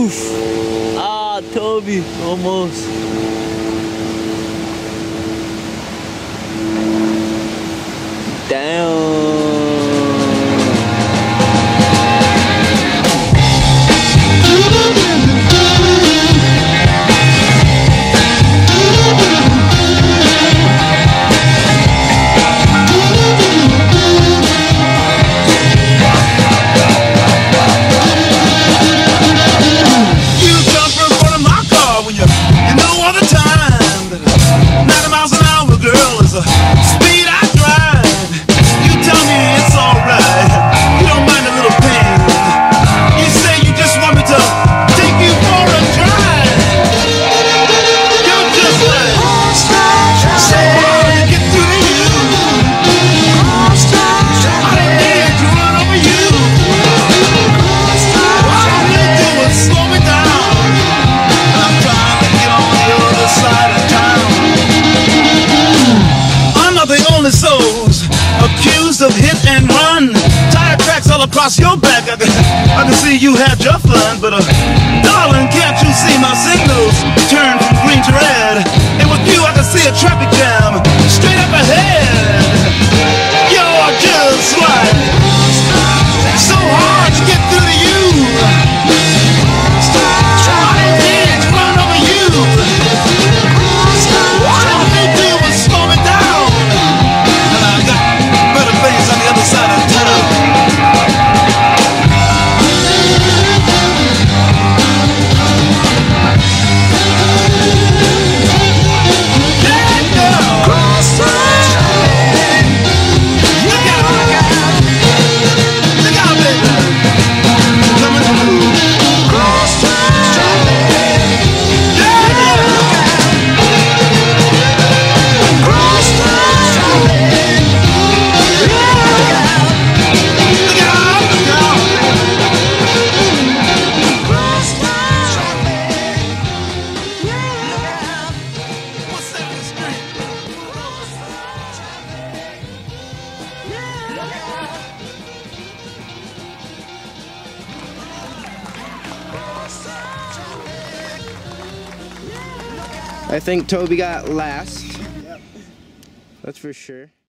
Oof. Ah, Toby, almost. all across your back. I can, I can see you had your fun, but uh, darling, can't you see my I think Toby got last. Yep. That's for sure.